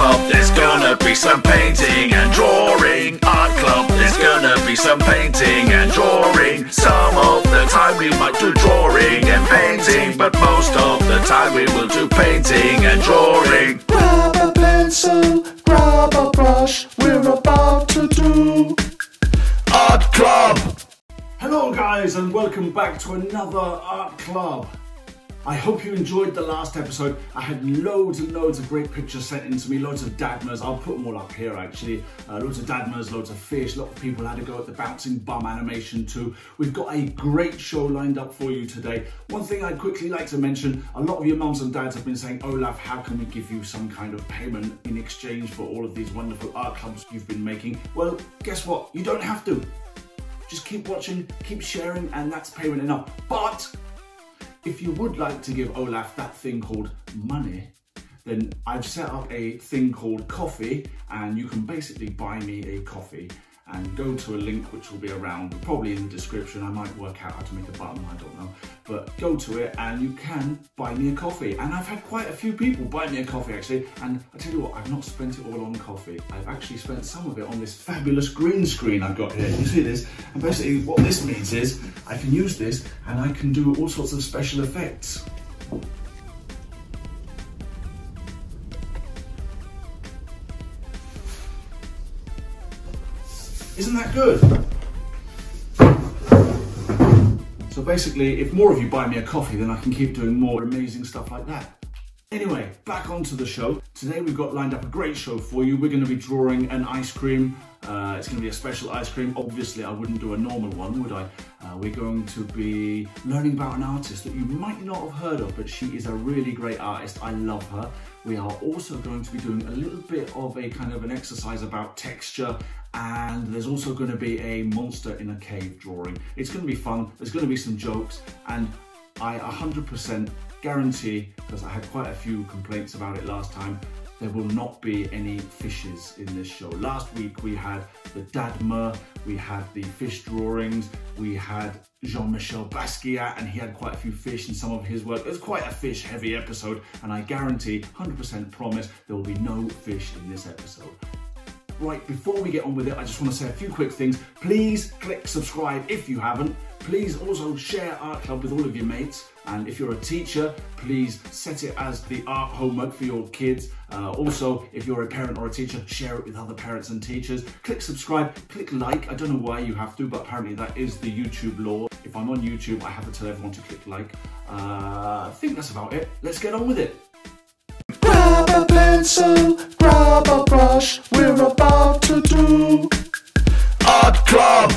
club, there's gonna be some painting and drawing. Art club, there's gonna be some painting and drawing. Some of the time we might do drawing and painting, but most of the time we will do painting and drawing. Grab a pencil, grab a brush, we're about to do Art club! Hello, guys, and welcome back to another art club. I hope you enjoyed the last episode. I had loads and loads of great pictures sent in to me, loads of dadmas. I'll put them all up here actually. Uh, loads of dadmas, loads of fish. A lot of people had to go at the bouncing bum animation too. We've got a great show lined up for you today. One thing I'd quickly like to mention a lot of your mums and dads have been saying, Olaf, how can we give you some kind of payment in exchange for all of these wonderful art clubs you've been making? Well, guess what? You don't have to. Just keep watching, keep sharing, and that's payment enough. But if you would like to give Olaf that thing called money, then I've set up a thing called Ko-fi, and you can basically buy me a coffee and go to a link which will be around, probably in the description. I might work out how to make a button, I don't know. But go to it and you can buy me a coffee. And I've had quite a few people buy me a coffee actually. And I tell you what, I've not spent it all on coffee. I've actually spent some of it on this fabulous green screen I've got here. You see this? And basically what this means is I can use this and I can do all sorts of special effects. Isn't that good? So basically, if more of you buy me a coffee, then I can keep doing more amazing stuff like that. Anyway, back onto the show. Today we've got lined up a great show for you. We're going to be drawing an ice cream. Uh, it's going to be a special ice cream. Obviously, I wouldn't do a normal one, would I? Uh, we're going to be learning about an artist that you might not have heard of, but she is a really great artist. I love her. We are also going to be doing a little bit of a kind of an exercise about texture and there's also going to be a monster in a cave drawing. It's going to be fun, there's going to be some jokes and I 100% guarantee, because I had quite a few complaints about it last time, there will not be any fishes in this show. Last week we had the Dadma, we had the fish drawings, we had Jean-Michel Basquiat and he had quite a few fish in some of his work. It was quite a fish heavy episode and I guarantee, 100% promise, there will be no fish in this episode. Right, before we get on with it, I just want to say a few quick things. Please click subscribe if you haven't. Please also share Art Club with all of your mates. And if you're a teacher, please set it as the art homework for your kids. Uh, also, if you're a parent or a teacher, share it with other parents and teachers. Click subscribe, click like. I don't know why you have to, but apparently that is the YouTube law. If I'm on YouTube, I have to tell everyone to click like. Uh, I think that's about it. Let's get on with it. A pencil, grab a brush, we're about to do Art club!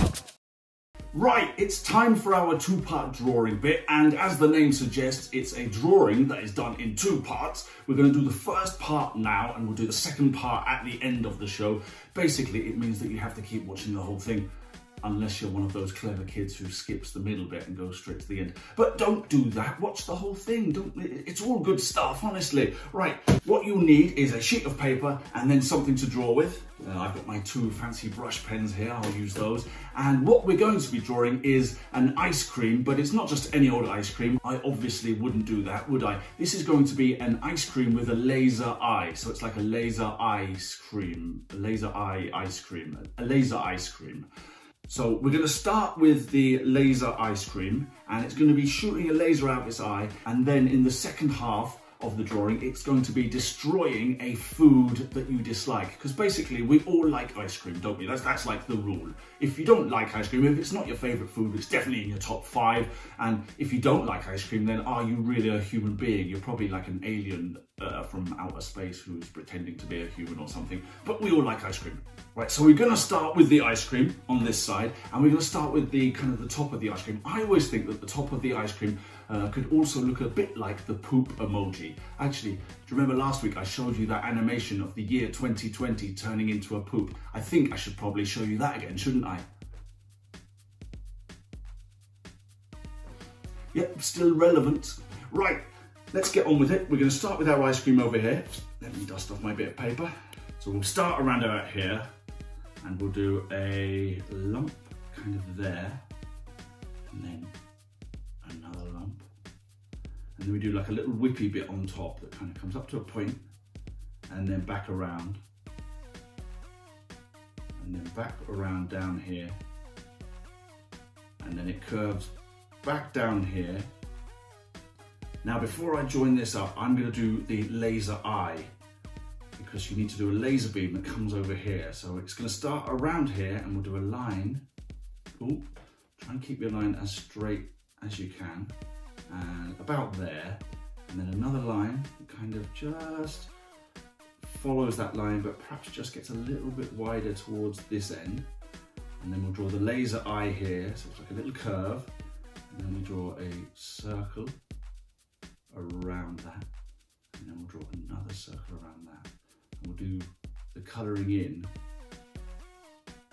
Right, it's time for our two-part drawing bit, and as the name suggests, it's a drawing that is done in two parts. We're going to do the first part now, and we'll do the second part at the end of the show. Basically, it means that you have to keep watching the whole thing, unless you're one of those clever kids who skips the middle bit and goes straight to the end. But don't do that, watch the whole thing. Don't. It's all good stuff, honestly. Right, what you need is a sheet of paper and then something to draw with. Uh, I've got my two fancy brush pens here, I'll use those. And what we're going to be drawing is an ice cream, but it's not just any old ice cream. I obviously wouldn't do that, would I? This is going to be an ice cream with a laser eye. So it's like a laser ice cream, a laser eye ice cream, a laser ice cream. So we're going to start with the laser ice cream and it's going to be shooting a laser out its eye and then in the second half of the drawing it's going to be destroying a food that you dislike. Because basically we all like ice cream don't we? That's that's like the rule. If you don't like ice cream if it's not your favorite food it's definitely in your top five. And if you don't like ice cream then are you really a human being? You're probably like an alien uh, from outer space who's pretending to be a human or something. But we all like ice cream right? So we're going to start with the ice cream on this side and we're to start with the kind of the top of the ice cream. I always think that the top of the ice cream uh, could also look a bit like the poop emoji. Actually, do you remember last week I showed you that animation of the year 2020 turning into a poop? I think I should probably show you that again, shouldn't I? Yep, still relevant. Right, let's get on with it. We're going to start with our ice cream over here. Let me dust off my bit of paper. So we'll start around about here and we'll do a lump kind of there and then another and then we do like a little whippy bit on top that kind of comes up to a point and then back around. And then back around down here. And then it curves back down here. Now before I join this up, I'm gonna do the laser eye because you need to do a laser beam that comes over here. So it's gonna start around here and we'll do a line. Ooh, try and keep your line as straight as you can. And about there, and then another line kind of just follows that line, but perhaps just gets a little bit wider towards this end. And then we'll draw the laser eye here, so it's like a little curve. And then we draw a circle around that. And then we'll draw another circle around that. And we'll do the colouring in.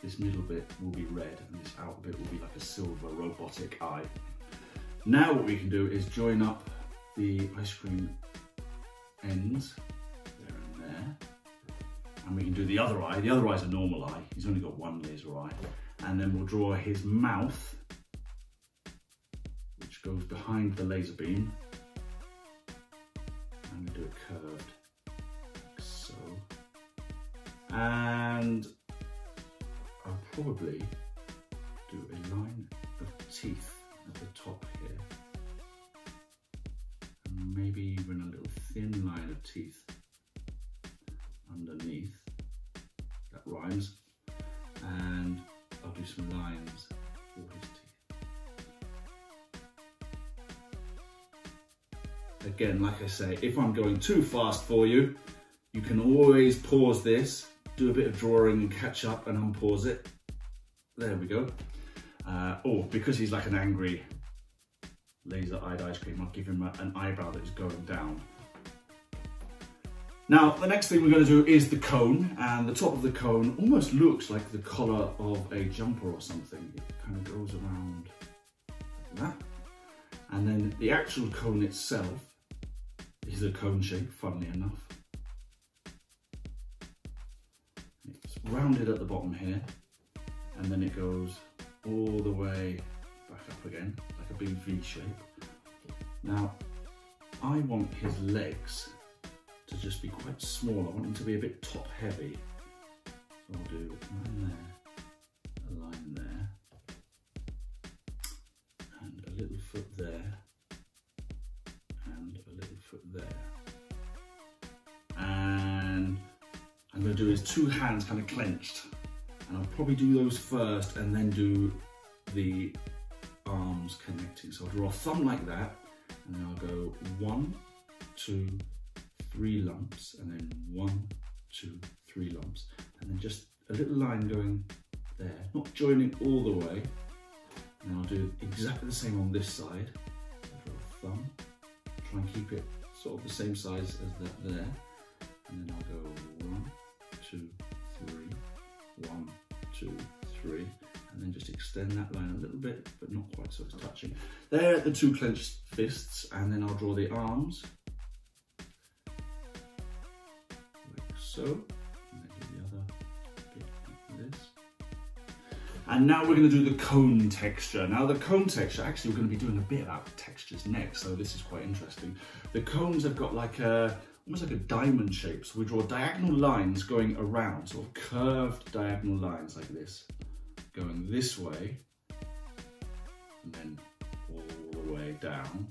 This middle bit will be red and this outer bit will be like a silver robotic eye. Now what we can do is join up the ice cream ends, there and there. And we can do the other eye. The other eye is a normal eye. He's only got one laser eye. And then we'll draw his mouth, which goes behind the laser beam. And we do it curved, like so. And I'll probably do a line of teeth at the top here. And maybe even a little thin line of teeth underneath. That rhymes. And I'll do some lines for his teeth. Again, like I say, if I'm going too fast for you, you can always pause this, do a bit of drawing and catch up and unpause it. There we go. Uh, or because he's like an angry laser-eyed ice cream, I'll give him a, an eyebrow that is going down. Now, the next thing we're going to do is the cone, and the top of the cone almost looks like the collar of a jumper or something. It kind of goes around that. And then the actual cone itself is a cone shape, funnily enough. It's rounded at the bottom here, and then it goes all the way back up again, like a big V shape. Now, I want his legs to just be quite small. I want them to be a bit top heavy. So I'll do one there, a line there, and a little foot there, and a little foot there. And I'm gonna do his two hands kind of clenched. And I'll probably do those first and then do the arms connecting. So I'll draw a thumb like that, and then I'll go one, two, three lumps, and then one, two, three lumps, and then just a little line going there, not joining all the way. And I'll do exactly the same on this side. I'll draw a thumb, try and keep it sort of the same size as that there. And then I'll go one, two, three, one, two, three, and then just extend that line a little bit, but not quite so it's touching. There the two clenched fists, and then I'll draw the arms, like so, and then do the other bit like this. And now we're going to do the cone texture. Now the cone texture, actually we're going to be doing a bit about textures next, so this is quite interesting. The cones have got like a, almost like a diamond shape. So we draw diagonal lines going around, sort of curved diagonal lines like this, going this way, and then all the way down.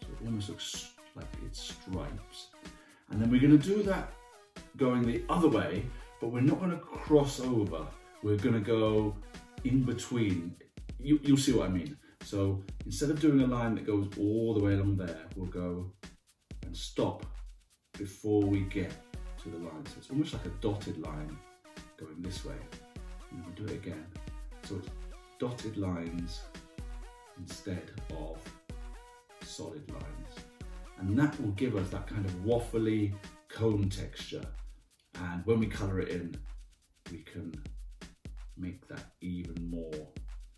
So it almost looks like it's stripes. And then we're gonna do that going the other way, but we're not gonna cross over. We're gonna go in between. You, you'll see what I mean. So instead of doing a line that goes all the way along there, we'll go and stop before we get to the line. So it's almost like a dotted line going this way. And we'll do it again. So it's dotted lines instead of solid lines. And that will give us that kind of waffly cone texture. And when we colour it in, we can make that even more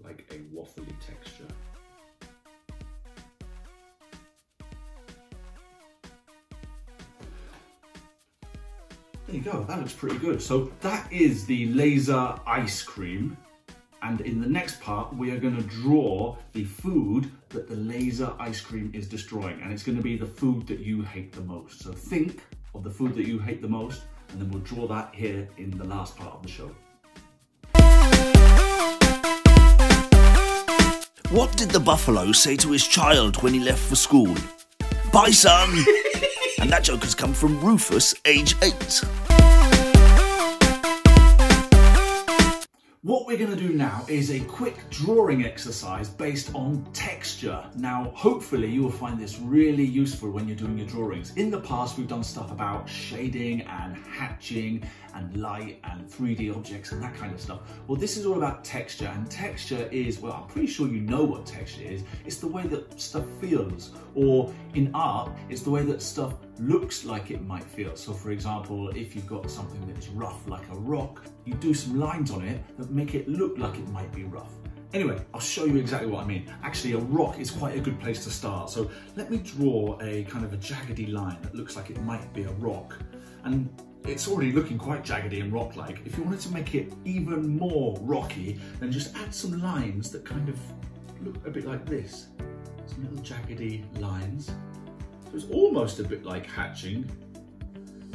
like a waffly texture. There you go, that looks pretty good. So that is the laser ice cream. And in the next part, we are gonna draw the food that the laser ice cream is destroying. And it's gonna be the food that you hate the most. So think of the food that you hate the most, and then we'll draw that here in the last part of the show. What did the buffalo say to his child when he left for school? Bye, son! and that joke has come from Rufus, age 8. What we're going to do now is a quick drawing exercise based on texture. Now, hopefully you will find this really useful when you're doing your drawings. In the past, we've done stuff about shading and hatching and light and 3D objects and that kind of stuff. Well, this is all about texture and texture is, well, I'm pretty sure you know what texture is. It's the way that stuff feels or in art, it's the way that stuff looks like it might feel. So for example, if you've got something that is rough like a rock, you do some lines on it that make it look like it might be rough. Anyway, I'll show you exactly what I mean. Actually, a rock is quite a good place to start. So let me draw a kind of a jaggedy line that looks like it might be a rock. And it's already looking quite jaggedy and rock-like. If you wanted to make it even more rocky, then just add some lines that kind of look a bit like this. Some little jaggedy lines. So it's almost a bit like hatching.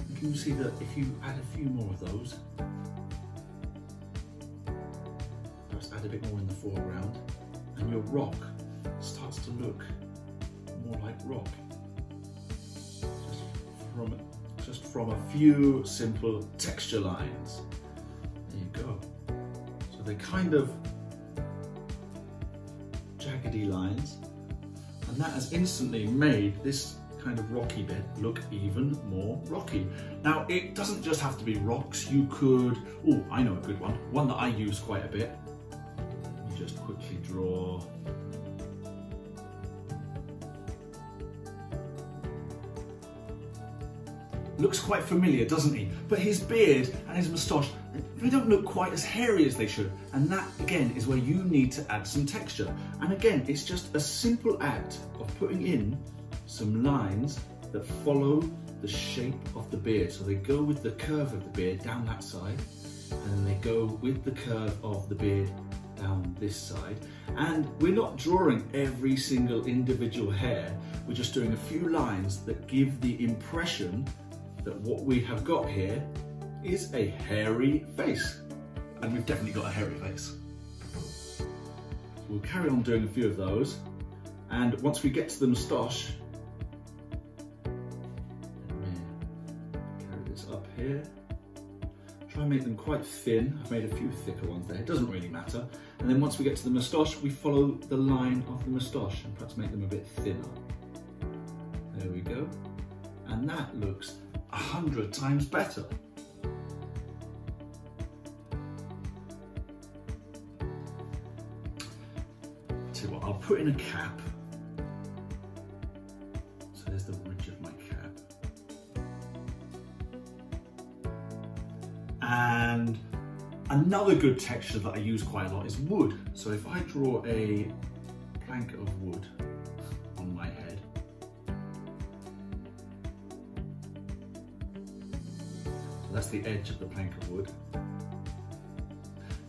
You can see that if you add a few more of those, add a bit more in the foreground, and your rock starts to look more like rock. Just from just from a few simple texture lines. There you go. So they're kind of jaggedy lines and that has instantly made this kind of rocky bit look even more rocky. Now it doesn't just have to be rocks, you could, oh I know a good one, one that I use quite a bit. Quickly draw looks quite familiar, doesn't he? But his beard and his moustache, they don't look quite as hairy as they should. And that, again, is where you need to add some texture. And again, it's just a simple act of putting in some lines that follow the shape of the beard. So they go with the curve of the beard down that side, and then they go with the curve of the beard down this side. And we're not drawing every single individual hair, we're just doing a few lines that give the impression that what we have got here is a hairy face. And we've definitely got a hairy face. We'll carry on doing a few of those. And once we get to the moustache, carry this up here. Try and make them quite thin. I've made a few thicker ones there, it doesn't really matter. And then once we get to the moustache, we follow the line of the moustache and perhaps make them a bit thinner. There we go. And that looks a hundred times better. I'll put in a cap. Another good texture that I use quite a lot is wood. So if I draw a plank of wood on my head, That's the edge of the plank of wood.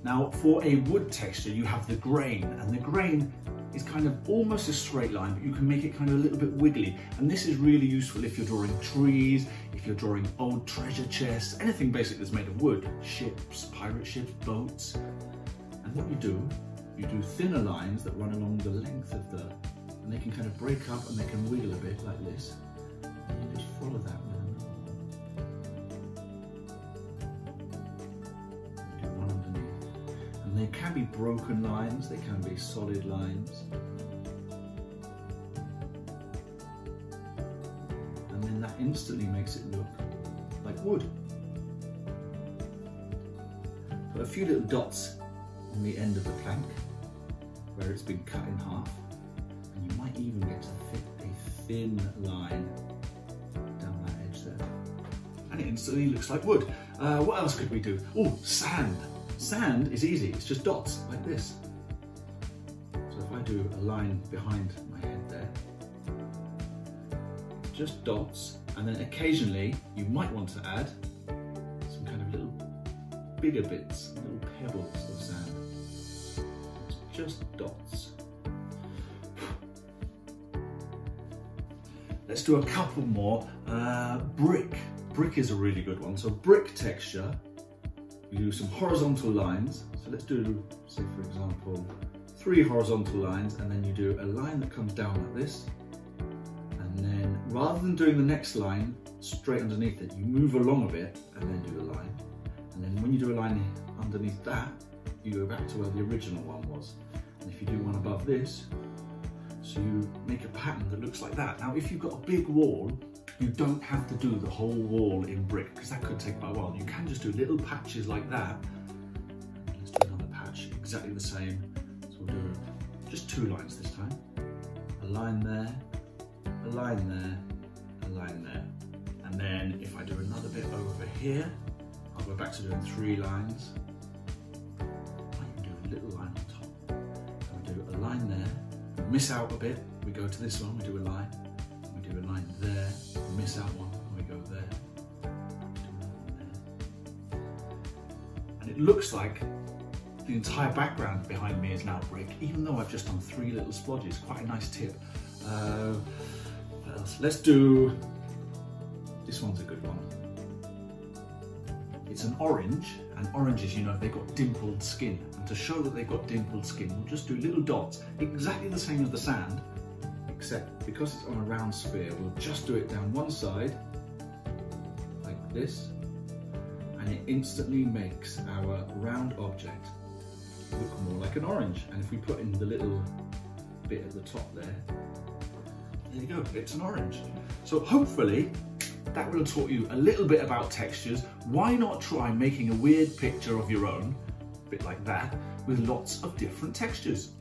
Now for a wood texture, you have the grain and the grain is kind of almost a straight line, but you can make it kind of a little bit wiggly. And this is really useful if you're drawing trees, if you're drawing old treasure chests, anything basic that's made of wood, ships, pirate ships, boats. And what you do, you do thinner lines that run along the length of the, and they can kind of break up and they can wiggle a bit like this. And you just follow that they can be broken lines, they can be solid lines. And then that instantly makes it look like wood. Put a few little dots on the end of the plank where it's been cut in half. And you might even get to fit a thin line down that edge there. And it instantly looks like wood. Uh, what else could we do? Oh, sand. Sand is easy, it's just dots like this. So if I do a line behind my head there, just dots, and then occasionally you might want to add some kind of little bigger bits, little pebbles of sand. It's just dots. Let's do a couple more. Uh, brick. brick is a really good one. So brick texture, you do some horizontal lines. So let's do, say for example, three horizontal lines and then you do a line that comes down like this. And then rather than doing the next line straight underneath it, you move along a bit and then do a line. And then when you do a line underneath that, you go back to where the original one was. And if you do one above this, so you make a pattern that looks like that. Now, if you've got a big wall, you don't have to do the whole wall in brick because that could take quite a while. You can just do little patches like that. Let's do another patch, exactly the same. So we'll do just two lines this time. A line there, a line there, a line there. And then if I do another bit over here, I'll go back to doing three lines. I do a little line on top. I'll do a line there, miss out a bit, we go to this one, we do a line, we a line there, miss out one, we go there, there. And it looks like the entire background behind me is now brick, even though I've just done three little splodges. Quite a nice tip. Uh, what else? Let's do, this one's a good one. It's an orange, and oranges, you know, they've got dimpled skin. And to show that they've got dimpled skin, we'll just do little dots, exactly the same as the sand, except because it's on a round sphere, we'll just do it down one side, like this, and it instantly makes our round object look more like an orange. And if we put in the little bit at the top there, there you go, it's an orange. So hopefully that will have taught you a little bit about textures. Why not try making a weird picture of your own, a bit like that, with lots of different textures.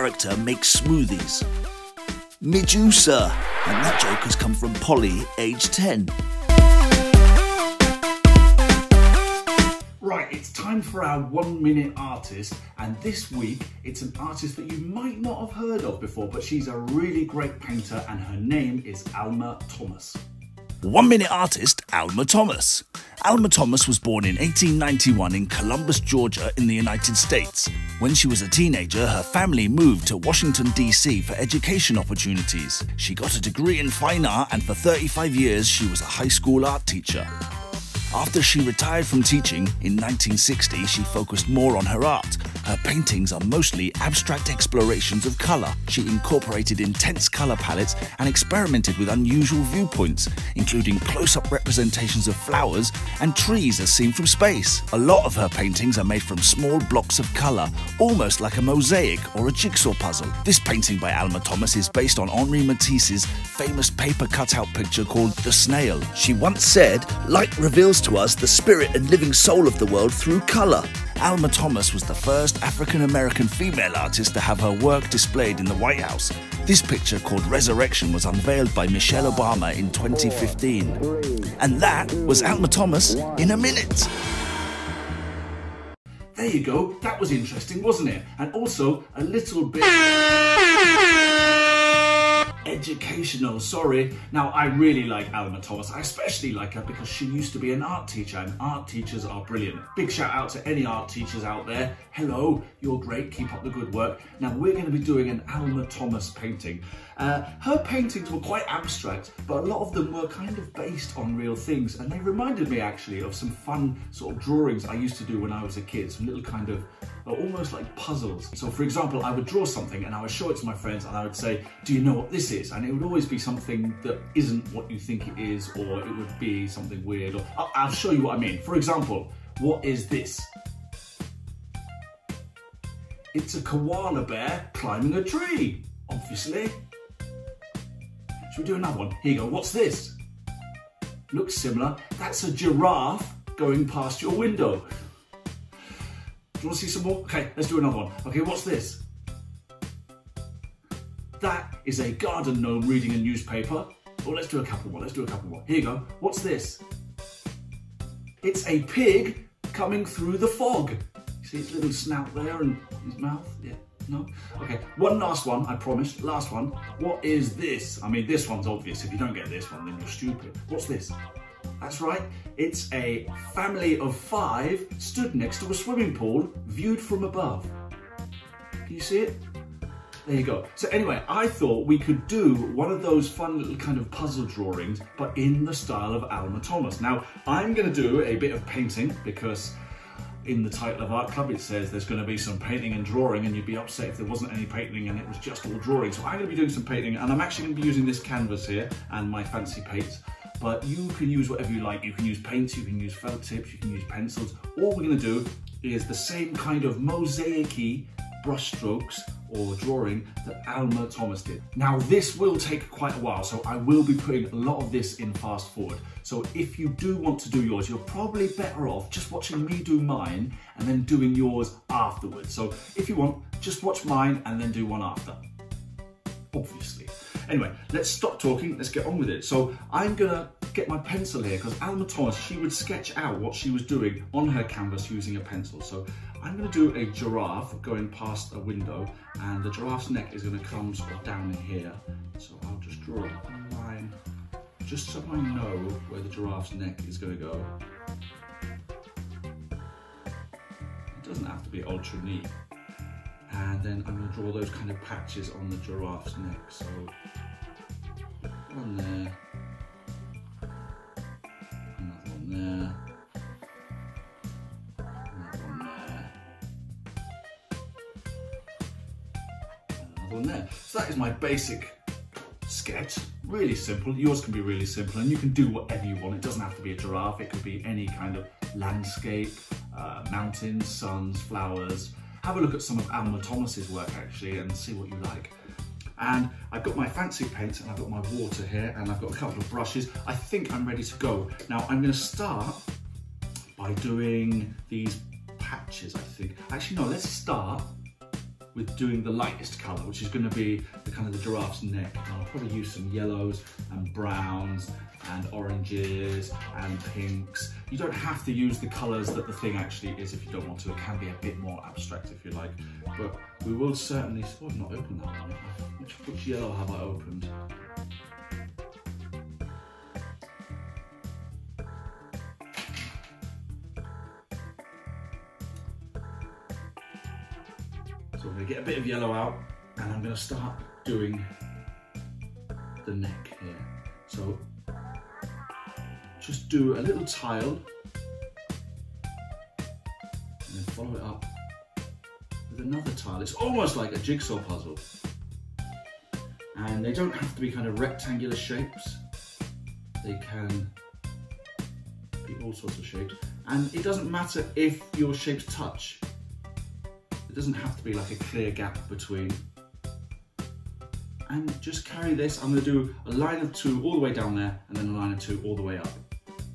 Character makes smoothies? Medusa, and that joke has come from Polly, age 10. Right, it's time for our one minute artist, and this week it's an artist that you might not have heard of before, but she's a really great painter, and her name is Alma Thomas. One minute artist Alma Thomas. Alma Thomas was born in 1891 in Columbus, Georgia, in the United States. When she was a teenager, her family moved to Washington, D.C. for education opportunities. She got a degree in fine art, and for 35 years, she was a high school art teacher. After she retired from teaching in 1960, she focused more on her art. Her paintings are mostly abstract explorations of colour. She incorporated intense colour palettes and experimented with unusual viewpoints, including close up representations of flowers and trees as seen from space. A lot of her paintings are made from small blocks of colour, almost like a mosaic or a jigsaw puzzle. This painting by Alma Thomas is based on Henri Matisse's famous paper cutout picture called The Snail. She once said, Light reveals to us the spirit and living soul of the world through colour. Alma Thomas was the first African American female artist to have her work displayed in the White House. This picture, called Resurrection, was unveiled by Michelle Obama in 2015. And that was Alma Thomas in a minute. There you go, that was interesting, wasn't it? And also a little bit educational, sorry. Now, I really like Alma Thomas. I especially like her because she used to be an art teacher and art teachers are brilliant. Big shout out to any art teachers out there. Hello, you're great, keep up the good work. Now, we're gonna be doing an Alma Thomas painting. Uh, her paintings were quite abstract, but a lot of them were kind of based on real things and they reminded me actually of some fun sort of drawings I used to do when I was a kid, some little kind of almost like puzzles. So for example, I would draw something and I would show it to my friends and I would say, do you know what this is? And it would always be something that isn't what you think it is or it would be something weird. Or I'll, I'll show you what I mean. For example, what is this? It's a koala bear climbing a tree, obviously. Should we do another one? Here you go, what's this? Looks similar. That's a giraffe going past your window. Do you want to see some more? Okay, let's do another one. Okay, what's this? That is a garden gnome reading a newspaper. Oh, let's do a couple more. Let's do a couple more. Here you go. What's this? It's a pig coming through the fog. You see its little snout there and his mouth? Yeah. No? Okay, one last one, I promise. Last one. What is this? I mean, this one's obvious. If you don't get this one, then you're stupid. What's this? That's right, it's a family of five stood next to a swimming pool viewed from above. Can you see it? There you go. So anyway, I thought we could do one of those fun little kind of puzzle drawings, but in the style of Alma Thomas. Now, I'm gonna do a bit of painting because in the title of Art Club it says there's going to be some painting and drawing and you'd be upset if there wasn't any painting and it was just all drawing. So I'm going to be doing some painting and I'm actually going to be using this canvas here and my fancy paints. But you can use whatever you like. You can use paints, you can use felt tips, you can use pencils. All we're going to do is the same kind of mosaic brush strokes or drawing that Alma Thomas did. Now this will take quite a while, so I will be putting a lot of this in fast forward. So if you do want to do yours, you're probably better off just watching me do mine and then doing yours afterwards. So if you want, just watch mine and then do one after, obviously. Anyway, let's stop talking, let's get on with it. So I'm gonna get my pencil here because Alma Thomas, she would sketch out what she was doing on her canvas using a pencil. So I'm going to do a giraffe going past a window and the giraffe's neck is going to come sort of down in here. So I'll just draw a line just so I know where the giraffe's neck is going to go. It doesn't have to be ultra neat. And then I'm going to draw those kind of patches on the giraffe's neck. So one there, another one there. On there. So that is my basic sketch. Really simple. Yours can be really simple and you can do whatever you want. It doesn't have to be a giraffe. It could be any kind of landscape, uh, mountains, suns, flowers. Have a look at some of Alma Thomas's work actually and see what you like. And I've got my fancy paint and I've got my water here and I've got a couple of brushes. I think I'm ready to go. Now I'm gonna start by doing these patches, I think. Actually, no, let's start with doing the lightest colour, which is going to be the kind of the giraffe's neck. I'll probably use some yellows and browns and oranges and pinks. You don't have to use the colours that the thing actually is if you don't want to. It can be a bit more abstract if you like. But we will certainly, oh, I've not opened that one. Which, which yellow have I opened? Get a bit of yellow out and I'm gonna start doing the neck here. So just do a little tile and then follow it up with another tile. It's almost like a jigsaw puzzle. And they don't have to be kind of rectangular shapes. They can be all sorts of shapes. And it doesn't matter if your shapes touch. It doesn't have to be like a clear gap between. And just carry this. I'm gonna do a line of two all the way down there and then a line of two all the way up.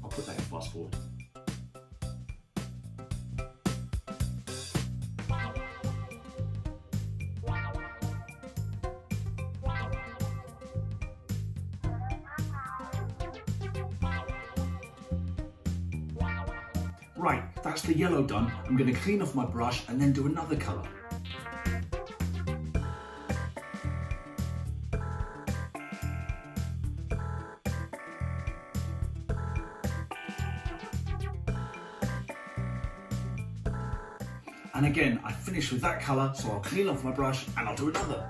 I'll put that in fast forward. Yellow done. I'm gonna clean off my brush and then do another color. And again, I finish with that color, so I'll clean off my brush and I'll do another.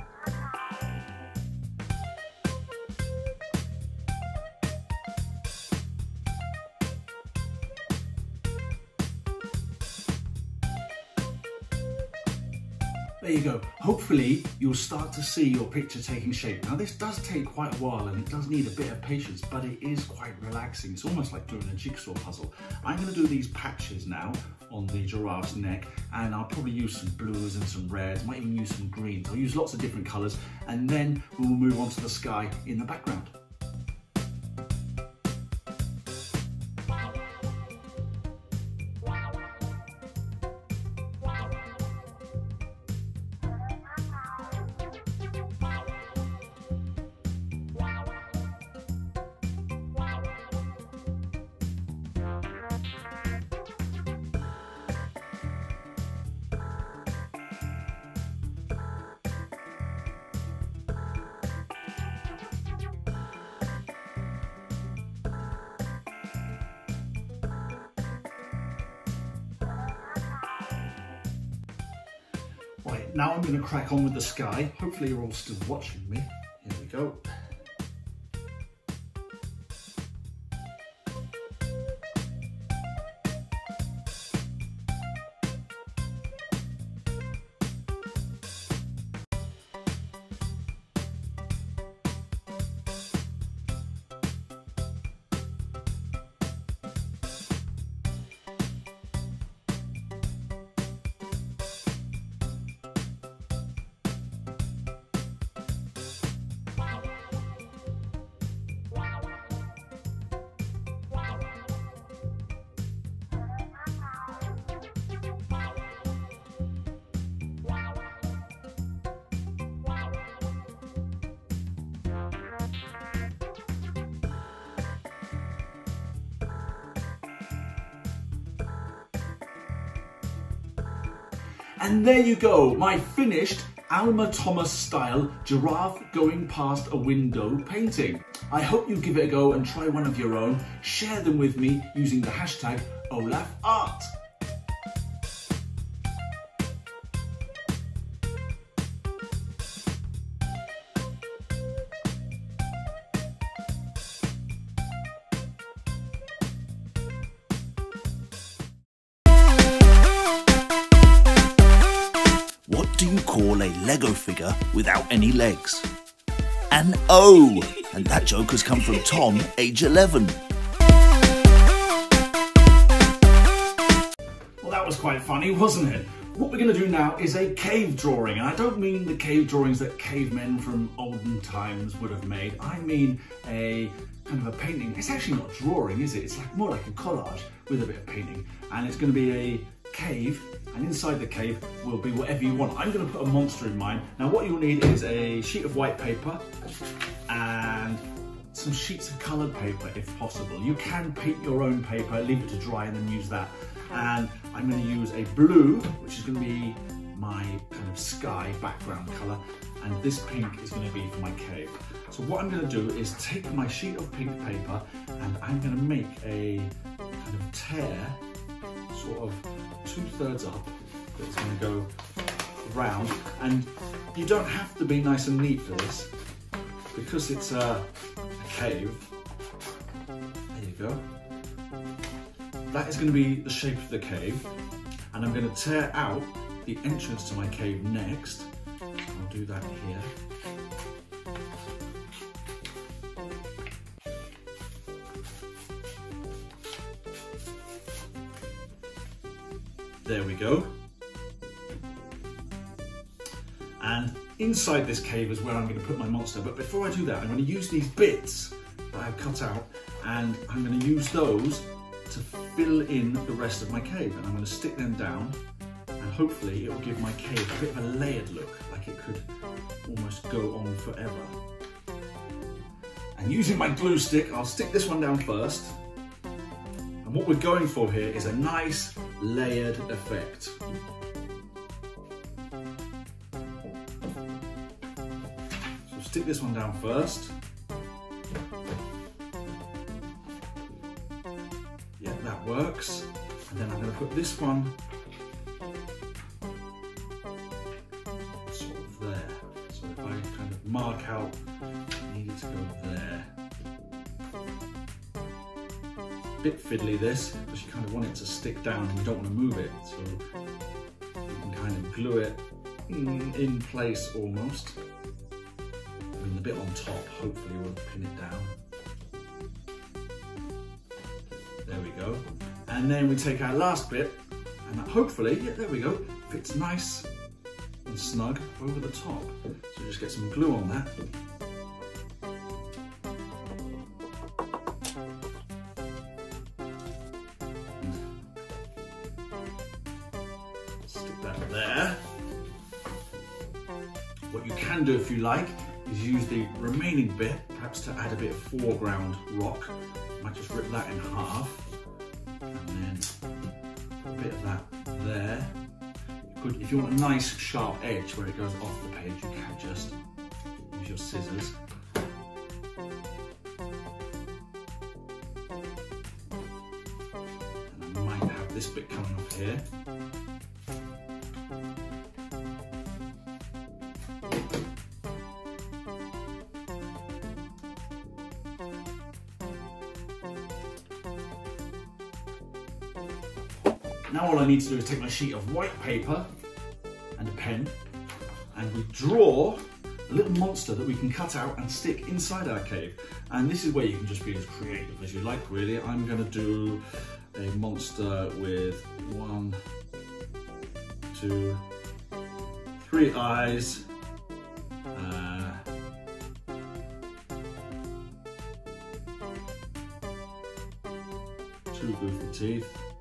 Hopefully you'll start to see your picture taking shape. Now this does take quite a while and it does need a bit of patience, but it is quite relaxing. It's almost like doing a jigsaw puzzle. I'm gonna do these patches now on the giraffe's neck and I'll probably use some blues and some reds, might even use some greens. I'll use lots of different colors and then we'll move on to the sky in the background. Crack on with the sky. Hopefully you're all still watching me. And there you go, my finished Alma Thomas style giraffe going past a window painting. I hope you give it a go and try one of your own. Share them with me using the hashtag OlafArt. O! And that joke has come from Tom, age 11. Well, that was quite funny, wasn't it? What we're going to do now is a cave drawing, and I don't mean the cave drawings that cavemen from olden times would have made. I mean a kind of a painting. It's actually not drawing, is it? It's like more like a collage with a bit of painting, and it's going to be a cave, and inside the cave will be whatever you want. I'm going to put a monster in mine. Now, what you'll need is a sheet of white paper and some sheets of coloured paper if possible. You can paint your own paper, leave it to dry and then use that. And I'm going to use a blue, which is going to be my kind of sky background colour, and this pink is going to be for my cave. So what I'm going to do is take my sheet of pink paper and I'm going to make a kind of tear, sort of two thirds up, that's going to go round. And you don't have to be nice and neat for this, because it's a, a cave, there you go. That is going to be the shape of the cave. And I'm going to tear out the entrance to my cave next. I'll do that here. There we go. And inside this cave is where I'm going to put my monster. But before I do that, I'm going to use these bits that I've cut out and I'm going to use those to fill in the rest of my cave. And I'm going to stick them down and hopefully it will give my cave a bit of a layered look, like it could almost go on forever. And using my glue stick, I'll stick this one down first. And what we're going for here is a nice layered effect. So stick this one down first. Yeah, that works. And then I'm going to put this one sort of there. So if I kind of mark out, I need it to go there. Bit fiddly this, kind of want it to stick down and you don't want to move it. So you can kind of glue it in, in place almost. And the bit on top hopefully will pin it down. There we go. And then we take our last bit and that hopefully, yeah, there we go, fits nice and snug over the top. So just get some glue on that. Stick that there. What you can do if you like is use the remaining bit, perhaps to add a bit of foreground rock. Might just rip that in half and then a bit of that there. You could, if you want a nice sharp edge where it goes off the page, you can just use your scissors. And I might have this bit coming off here. Need to do is take my sheet of white paper and a pen and we draw a little monster that we can cut out and stick inside our cave. And this is where you can just be as creative as you like, really. I'm gonna do a monster with one, two, three eyes. Uh, two goofy teeth.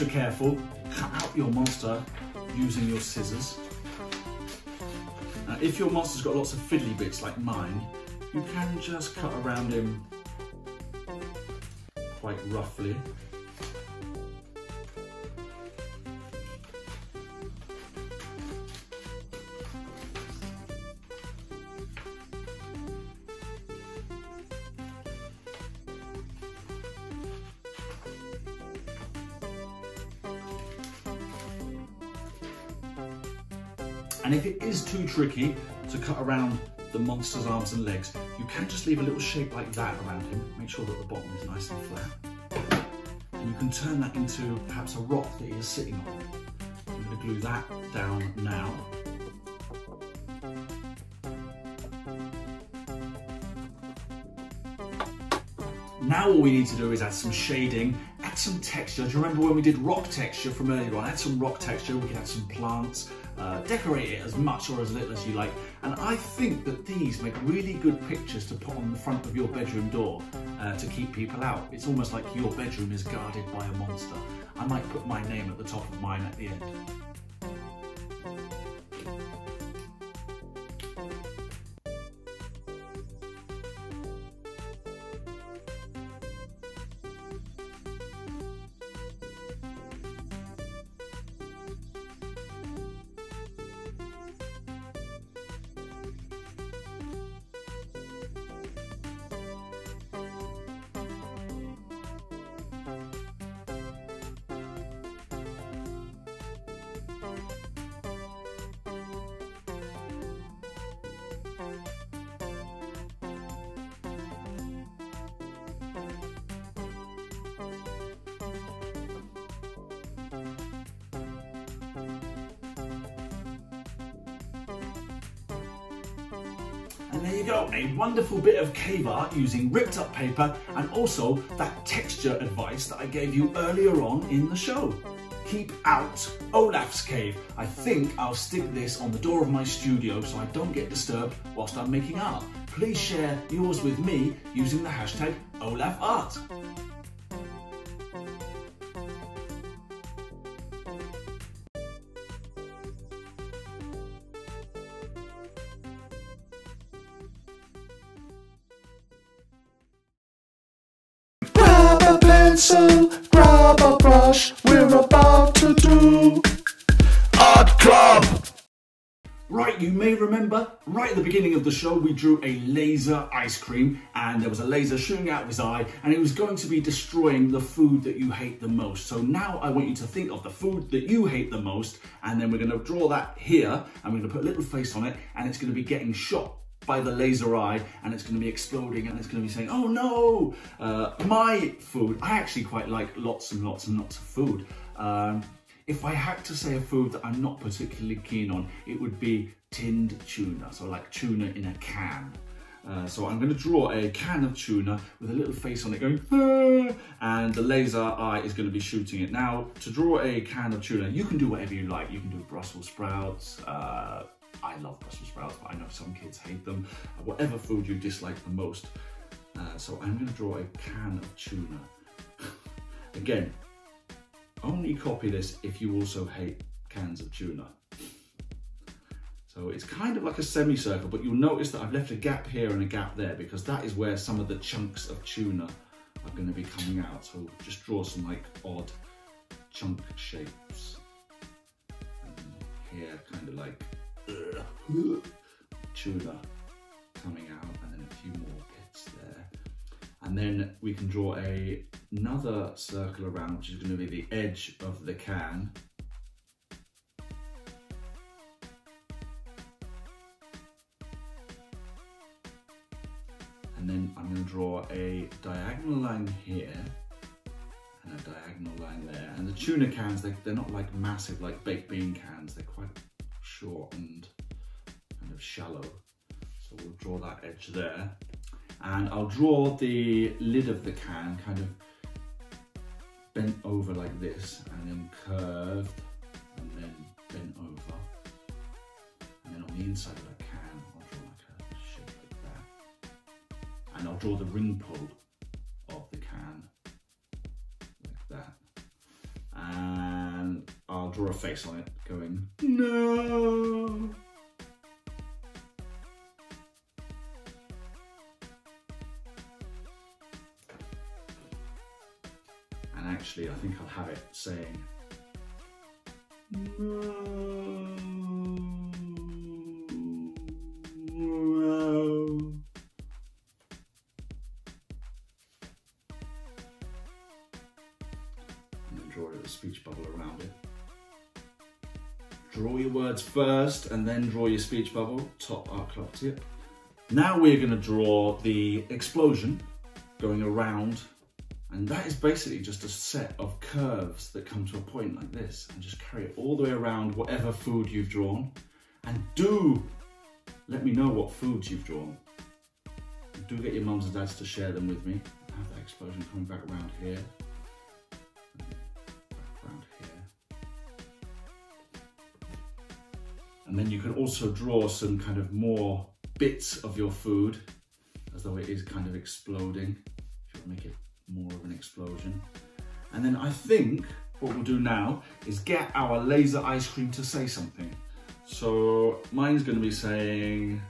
Extra careful, cut out your monster using your scissors. Now, if your monster's got lots of fiddly bits like mine, you can just cut around him quite roughly. Tricky to cut around the monster's arms and legs, you can just leave a little shape like that around him. Make sure that the bottom is nice and flat. And you can turn that into perhaps a rock that he is sitting on. I'm going to glue that down now. Now all we need to do is add some shading, add some texture. Do you remember when we did rock texture from earlier on? Add some rock texture, we can add some plants, uh, decorate it as much or as little as you like. And I think that these make really good pictures to put on the front of your bedroom door uh, to keep people out. It's almost like your bedroom is guarded by a monster. I might put my name at the top of mine at the end. And there you go, a wonderful bit of cave art using ripped up paper and also that texture advice that I gave you earlier on in the show. Keep out Olaf's cave. I think I'll stick this on the door of my studio so I don't get disturbed whilst I'm making art. Please share yours with me using the hashtag OlafArt. Beginning of the show, we drew a laser ice cream and there was a laser shooting out of his eye and it was going to be destroying the food that you hate the most. So now I want you to think of the food that you hate the most and then we're gonna draw that here and we're gonna put a little face on it and it's gonna be getting shot by the laser eye and it's going to be exploding and it's going to be saying, oh no, uh, my food. I actually quite like lots and lots and lots of food. Um, if I had to say a food that I'm not particularly keen on, it would be tinned tuna. So like tuna in a can. Uh, so I'm going to draw a can of tuna with a little face on it going, "Ah," and the laser eye is going to be shooting it. Now, to draw a can of tuna, you can do whatever you like. You can do Brussels sprouts. Uh, I love Brussels sprouts, but I know some kids hate them. Whatever food you dislike the most. Uh, so I'm going to draw a can of tuna. Again, only copy this if you also hate cans of tuna. So it's kind of like a semicircle, but you'll notice that I've left a gap here and a gap there because that is where some of the chunks of tuna are going to be coming out. So just draw some like odd chunk shapes. And here, kind of like uh, tuna coming out, and then a few more. And then we can draw a, another circle around, which is going to be the edge of the can. And then I'm going to draw a diagonal line here and a diagonal line there. And the tuna cans, they, they're not like massive like baked bean cans, they're quite short and kind of shallow. So we'll draw that edge there. And I'll draw the lid of the can kind of bent over like this and then curved and then bent over. And then on the inside of the can, I'll draw like a shape like that. And I'll draw the ring pull of the can like that. And I'll draw a face on it going, no. Think I'll have it saying, no. Draw a speech bubble around it. Draw your words first and then draw your speech bubble, top art club tip. Now we're going to draw the explosion going around and that is basically just a set of curves that come to a point like this and just carry it all the way around whatever food you've drawn. And do let me know what foods you've drawn. Do get your mums and dads to share them with me. Have that explosion coming back around here. Back around here. And then you can also draw some kind of more bits of your food as though it is kind of exploding. If you want to make it more of an explosion. And then I think what we'll do now is get our laser ice cream to say something. So mine's going to be saying,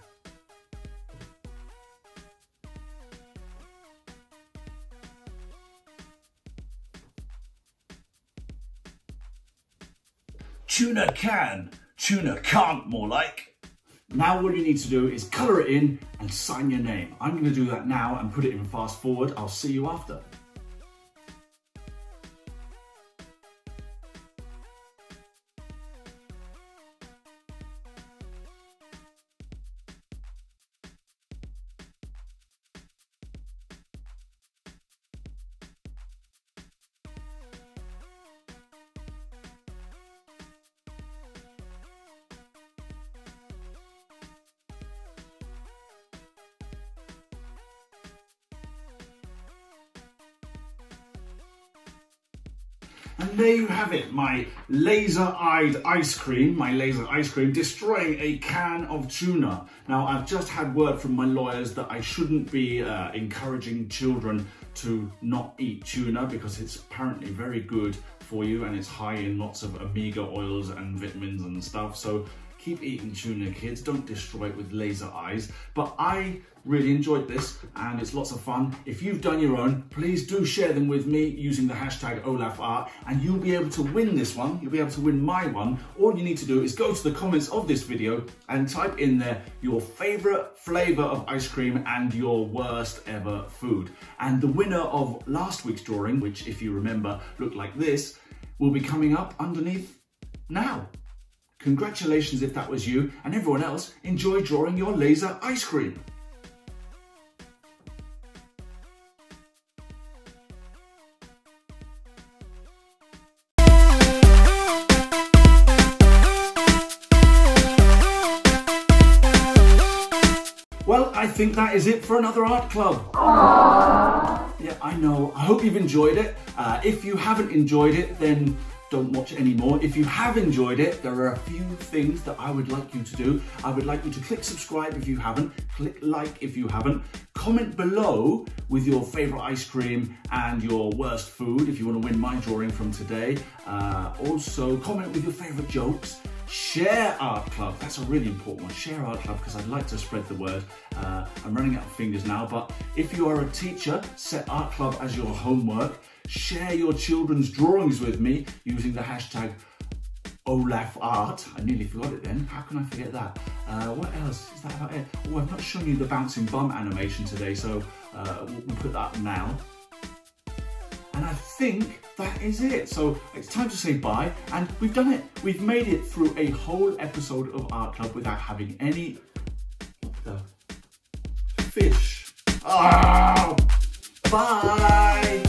Tuna can, tuna can't more like. now all you need to do is colour it in and sign your name. I'm going to do that now and put it in fast forward. I'll see you after. And there you have it, my laser-eyed ice cream, my laser ice cream, destroying a can of tuna. Now, I've just had word from my lawyers that I shouldn't be uh, encouraging children to not eat tuna because it's apparently very good for you and it's high in lots of omega oils and vitamins and stuff. So keep eating tuna, kids. Don't destroy it with laser eyes. But I really enjoyed this and it's lots of fun. If you've done your own, please do share them with me using the hashtag OlafArt and you'll be able to win this one. You'll be able to win my one. All you need to do is go to the comments of this video and type in there your favorite flavor of ice cream and your worst ever food. And the winner of last week's drawing, which if you remember looked like this, will be coming up underneath now. Congratulations if that was you, and everyone else, enjoy drawing your laser ice cream. Well, I think that is it for another art club. Yeah, I know. I hope you've enjoyed it. Uh, if you haven't enjoyed it, then don't watch it anymore. If you have enjoyed it, there are a few things that I would like you to do. I would like you to click subscribe if you haven't, click like if you haven't, comment below with your favorite ice cream and your worst food if you want to win my drawing from today. Uh, also, comment with your favorite jokes. Share Art Club, that's a really important one. Share Art Club because I'd like to spread the word. Uh, I'm running out of fingers now, but if you are a teacher, set Art Club as your homework. Share your children's drawings with me using the hashtag Olaf art. I nearly forgot it then. How can I forget that? Uh, what else? Is that about it? Oh, I've not shown you the bouncing bum animation today, so uh, we'll, put that now. And I think that is it. So it's time to say bye. And we've done it. We've made it through a whole episode of Art Club without having any the fish. Oh, bye.